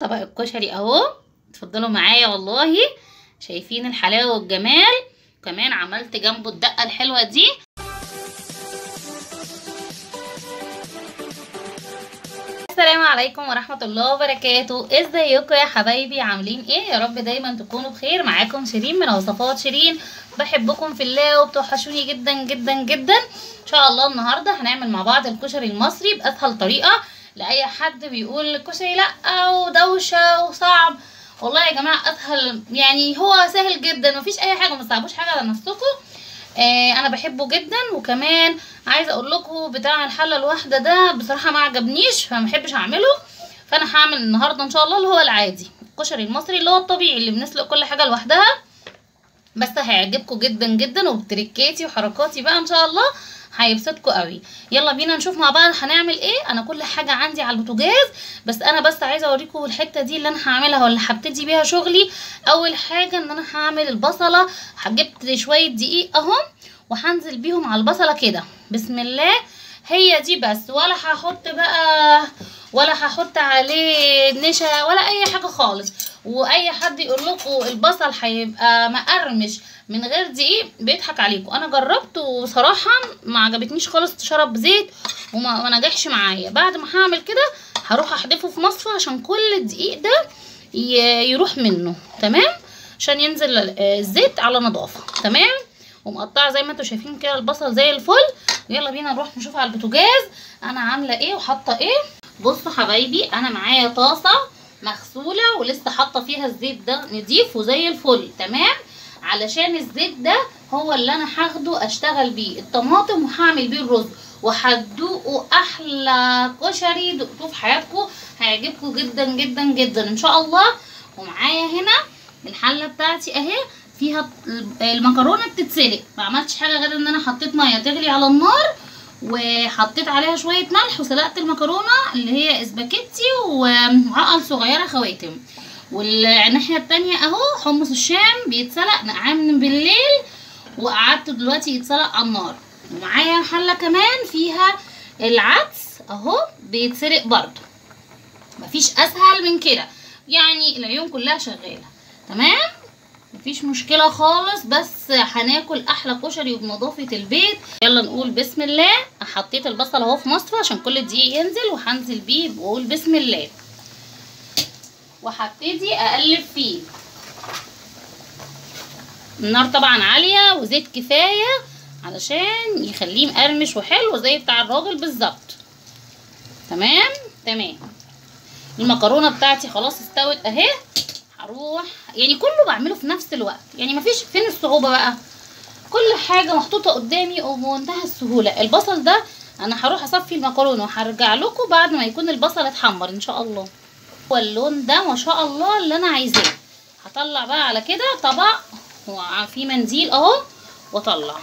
طبق الكشري أهو. اتفضلوا معايا والله. شايفين الحلاوة والجمال. كمان عملت جنبه الدقة الحلوة دي. السلام عليكم ورحمة الله وبركاته. ازيكم يا حبايبي؟ عاملين إيه؟ يا رب دايما تكونوا بخير. معاكم شيرين من وصفات شيرين. بحبكم في الله وبتوحشوني جدا جدا جدا. إن شاء الله النهاردة هنعمل مع بعض الكشري المصري بأسهل طريقة. لأي حد بيقول الكشري لأ ودوشة وصعب. والله يا جماعة أسهل يعني هو سهل جدا مفيش أي حاجة متصعبوش حاجة على نفسكم. آه أنا بحبه جدا وكمان عايزة أقول لكم بتاع الحلة الواحدة ده بصراحة ما عجبنيش فما بحبش أعمله. فأنا هعمل النهارده إن شاء الله اللي هو العادي الكشري المصري اللي هو الطبيعي اللي بنسلق كل حاجة لوحدها. بس هيعجبكم جدا جدا وبتركاتي وحركاتي بقى إن شاء الله. هيبسطكم قوي. يلا بينا نشوف مع بعض هنعمل إيه. أنا كل حاجة عندي على البوتاجاز بس أنا بس عايزة أوريكم الحتة دي اللي أنا هعملها واللي هبتدي بيها شغلي. أول حاجة إن أنا هعمل البصلة جبت شوية دقيق اهو وهنزل بيهم على البصلة كده. بسم الله. هي دي بس. ولا هحط بقى ولا هحط عليه نشا ولا أي حاجة خالص. وأي حد يقول لكم البصل هيبقى مقرمش من غير دقيق بيضحك عليكم. أنا جربت وصراحة ما عجبتنيش خالص شرب زيت وما ما نجحش معايا. بعد ما هعمل كده هروح احدفه في مصفى عشان كل الدقيق ده يروح منه تمام؟ عشان ينزل الزيت على نظافة تمام؟ ومقطعة زي ما أنتم شايفين كده البصل زي الفل. يلا بينا نروح نشوف على البوتاجاز أنا عاملة إيه وحاطة إيه. بصوا حبايبي أنا معايا طاسة مغسولة ولسه حاطة فيها الزيت ده نضيف وزي الفل تمام؟ علشان الزيت ده هو اللي أنا هاخده أشتغل بيه. الطماطم وهعمل بيه الرز. وهتدوقوا أحلى كشري دقتوه في حياتكم هيعجبكم جدا جدا جدا. إن شاء الله. ومعايا هنا الحلة بتاعتي أهي. فيها المكرونة بتتسلق. ما عملتش حاجة غير إن أنا حطيت مية تغلي على النار. وحطيت عليها شوية ملح وسلقت المكرونة اللي هي اسباجيتي وعقل صغيرة خواتم. والناحية التانية أهو حمص الشام بيتسلق نقعاه من بالليل وقعدته دلوقتي يتسلق على النار. ومعايا حلة كمان فيها العدس أهو بيتسلق برضو مفيش أسهل من كده. يعني العيون كلها شغالة. تمام؟ مفيش مشكلة خالص بس هناكل أحلى كشري وبنظافه البيت يلا نقول بسم الله. حطيت البصل أهو في مصفى عشان كل الدقيق ينزل وهنزل بيه وأقول بسم الله. وهبتدي أقلب فيه. النار طبعا عالية وزيت كفاية علشان يخليه مقرمش وحلو زي بتاع الراجل بالظبط. تمام؟ تمام. المكرونة بتاعتي خلاص استوت أهي. هروح يعني كله بعمله في نفس الوقت. يعني مفيش فين الصعوبة بقى؟ كل حاجة محطوطة قدامي وبمنتهى السهولة. البصل ده أنا هروح أصفي المكرونة وهرجع لكم بعد ما يكون البصل اتحمر إن شاء الله. واللون ده ما شاء الله اللي أنا عايزاه. هطلع بقى على كده طبق وفي منديل أهو وأطلع.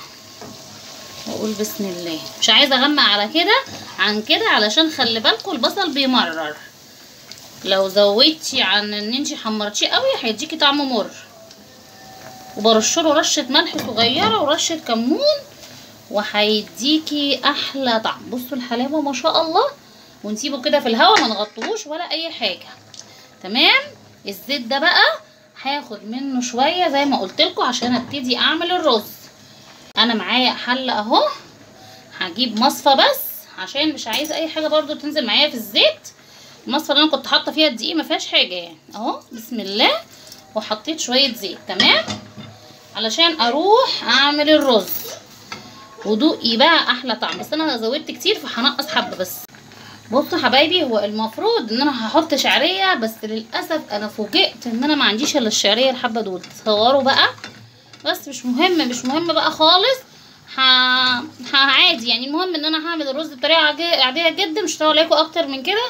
وأقول بسم الله. مش عايزة أغمق على كده عن كده علشان خلي بالكم البصل بيمرر. لو زودتي عن إن انت حمرتيه قوي هيديكي طعم مر. وبرشله رشة ملح صغيرة ورشة كمون وهيديكي أحلى طعم. بصوا الحلاوة ما شاء الله. ونسيبه كده في الهواء ما نغطوهوش ولا أي حاجة. تمام؟ الزيت ده بقى هاخد منه شوية زي ما قلت لكم عشان أبتدي أعمل الرز. أنا معايا حلة أهو. هجيب مصفى بس عشان مش عايزة أي حاجة برضو تنزل معايا في الزيت. المصفى اللي أنا كنت حاطة فيها الدقيق ما فيهاش حاجة يعني. أهو بسم الله. وحطيت شوية زيت تمام؟ علشان أروح أعمل الرز. ودوقي بقى أحلى طعم. بس أنا زودت كتير فهنقص حبة بس. بصوا حبايبي هو المفروض إن أنا هحط شعرية بس للأسف أنا فوجئت إن أنا ما عنديش إلا الشعرية الحبة دول. تصوروا بقى. بس مش مهم مش مهم بقى خالص. ها ها عادي يعني. المهم إن أنا هعمل الرز بطريقة عادية جدا. مش هطول عليكم أكتر من كده.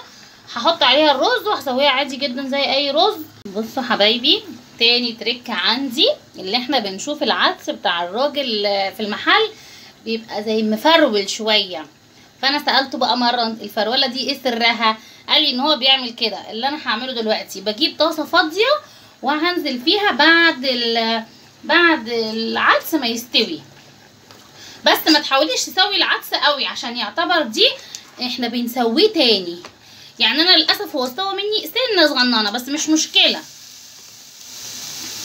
هحط عليها الرز وهسويها عادي جدا زي أي رز. بصوا حبايبي تاني تريك عندي اللي إحنا بنشوف العدس بتاع الراجل في المحل بيبقى زي مفرول شوية. فأنا سألته بقى مرة الفرولة دي إيه سرها؟ قال لي إن هو بيعمل كده. اللي أنا هعمله دلوقتي بجيب طاسة فاضية وهنزل فيها بعد بعد العدس ما يستوي. بس ما تحاوليش تسوي العدس قوي عشان يعتبر دي إحنا بنسويه تاني. يعني أنا للأسف هو استوى مني سنه صغننه بس مش مشكلة.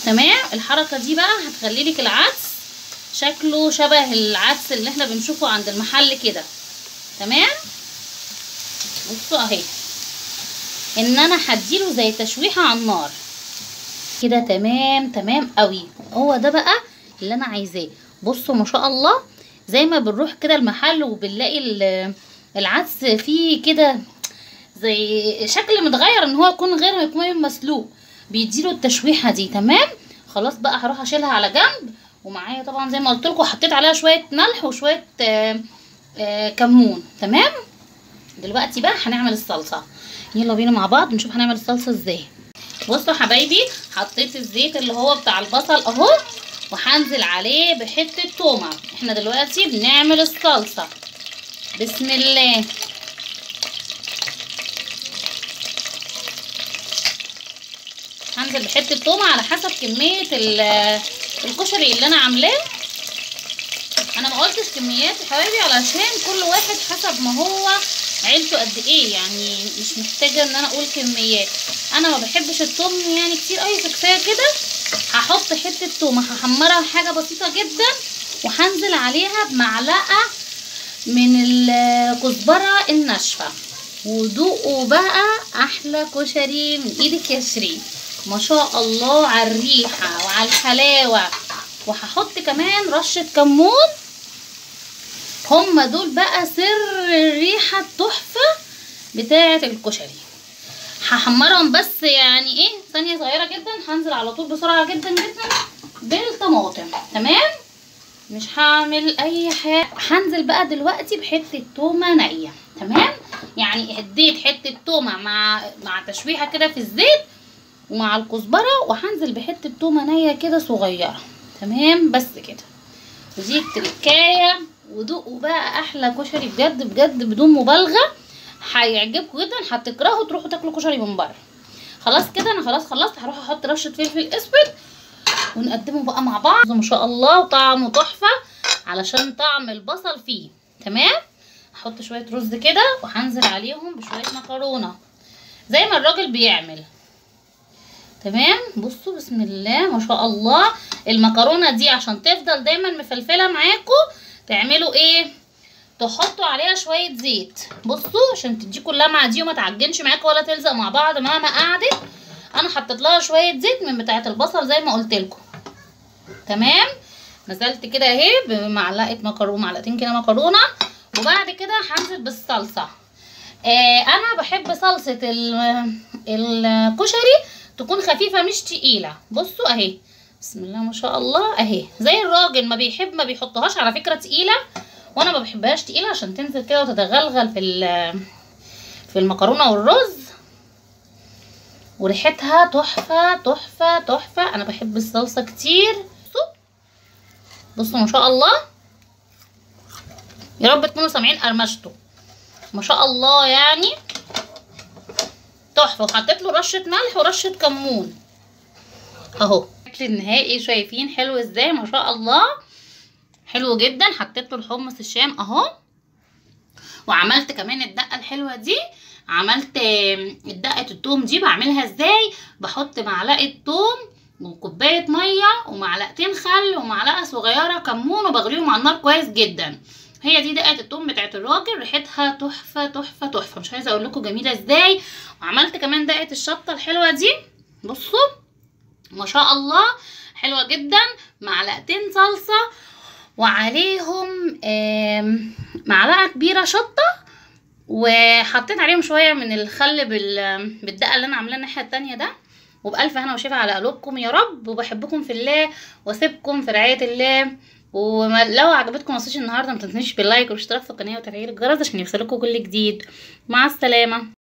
تمام؟ الحركة دي بقى هتخلي لك العدس شكله شبه العدس اللي إحنا بنشوفه عند المحل كده. تمام؟ بصوا أهي. إن أنا هديله زي تشويحة على النار. كده تمام تمام قوي هو ده بقى اللي أنا عايزاه. بصوا ما شاء الله زي ما بنروح كده المحل وبنلاقي ال- العدس فيه كده زي شكل متغير إن هو يكون غير ما يكون مسلوق. بيديله التشويحة دي تمام؟ خلاص بقى هروح أشيلها على جنب. ومعايا طبعا زي ما قلت لكم حطيت عليها شوية ملح وشوية آه آه كمون تمام؟ دلوقتي بقى هنعمل الصلصة. يلا بينا مع بعض نشوف هنعمل الصلصة إزاي. بصوا حبايبي حطيت الزيت اللي هو بتاع البصل أهو وهنزل عليه بحتة تومة. إحنا دلوقتي بنعمل الصلصة. بسم الله. هنزل بحته تومه على حسب كمية ال- الكشري اللي أنا عاملاه. أنا ما قلتش كميات يا حبايبي علشان كل واحد حسب ما هو عيلته قد إيه يعني مش محتاجة إن أنا أقول كميات. أنا ما بحبش التوم يعني كتير قوي فكفايه كده هحط حتة تومة هحمرها حاجة بسيطة جدا وهنزل عليها بمعلقة من الكزبرة الناشفة. ودوقوا بقى أحلى كشري من إيدك يا شيرين ما شاء الله على الريحة وعلى الحلاوة. وهحط كمان رشة كمون. هما دول بقى سر الريحة التحفة بتاعة الكشري. هحمرهم بس يعني إيه ثانية صغيرة جدا. هنزل على طول بسرعة جدا جدا بالطماطم. تمام؟ مش هعمل أي حاجة. هنزل بقى دلوقتي بحتة تومة نيه تمام؟ يعني إديت حتة تومة مع مع تشويحة كده في الزيت. ومع الكزبرة وهنزل بحتة تومه نيه كده صغيرة. تمام؟ بس كده. ودي التركايه ودوقوا بقى أحلى كشري بجد بجد بدون مبالغة. هيعجبكم جدا. هتكرهوا تروحوا تاكلوا كشري من بره. خلاص كده؟ أنا خلاص خلصت. هروح أحط رشة فلفل أسود ونقدمه بقى مع بعض. ما شاء الله وطعمه تحفة علشان طعم البصل فيه. تمام؟ هحط شوية رز كده وهنزل عليهم بشوية مكرونة. زي ما الراجل بيعمل. تمام؟ بصوا بسم الله ما شاء الله. المكرونة دي عشان تفضل دايما مفلفلة معاكم تعملوا إيه؟ تحطوا عليها شوية زيت. بصوا عشان تديكوا اللمعه دي وما تعجنش معاكم ولا تلزق مع بعض مهما قعدت. أنا حطيت لها شوية زيت من بتاعة البصل زي ما قلت لكم. تمام؟ نزلت كده أهي بمعلقة مكرونة معلقتين كده مكرونة. وبعد كده هنزل بالصلصة. آه أنا بحب صلصة ال- الكشري تكون خفيفة مش تقيلة. بصوا أهي. بسم الله ما شاء الله. أهي. زي الراجل ما بيحب ما بيحطهاش على فكرة تقيلة وأنا ما بحبهاش تقيلة عشان تنزل كده وتتغلغل في في المكرونة والرز. وريحتها تحفة تحفة تحفة. أنا بحب الصلصة كتير. بصوا. بصوا ما شاء الله. يا رب تكونوا سامعين قرمشته ما شاء الله يعني. تحفة. وحطيت له رشة ملح ورشة كمون. اهو. الشكل النهائي. شايفين حلو إزاي؟ ما شاء الله. حلو جدا. حطيت له الحمص الشام اهو. وعملت كمان الدقة الحلوة دي. عملت الدقة التوم دي بعملها إزاي؟ بحط معلقة توم وكوباية مية ومعلقتين خل ومعلقة صغيرة كمون وبغليهم على النار كويس جدا. هي دي دقه التوم بتاعت الراجل ريحتها تحفة تحفة تحفة. مش عايزة أقول لكم جميلة إزاي. وعملت كمان دقه الشطة الحلوة دي. بصوا ما شاء الله حلوة جدا. معلقتين صلصة وعليهم معلقة كبيرة شطة. وحطيت عليهم شوية من الخل بال- بالدقة اللي أنا عاملاها الناحية التانية ده. وبألف هنا وشفا على قلوبكم يا رب. وبحبكم في الله وأسيبكم في رعاية الله. ولو عجبتكم وصيش النهارده ما تنسونيش باللايك والاشتراك في القناة وتفعيل الجرس عشان يوصلكم كل جديد. مع السلامة.